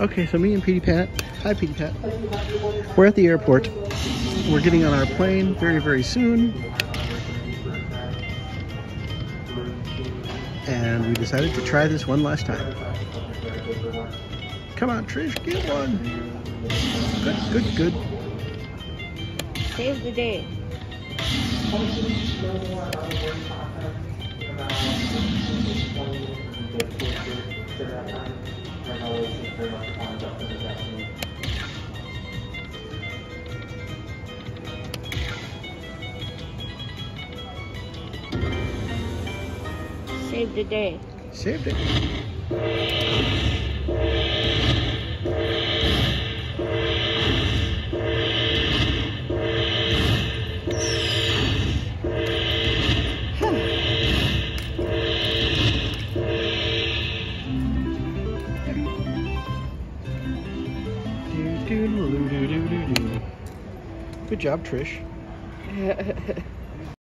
Okay, so me and Petey Pat, hi Petey Pat, we're at the airport. We're getting on our plane very, very soon. And we decided to try this one last time. Come on, Trish, get one. Good, good, good. Save the day. Save the day. Saved it. Good job, Trish.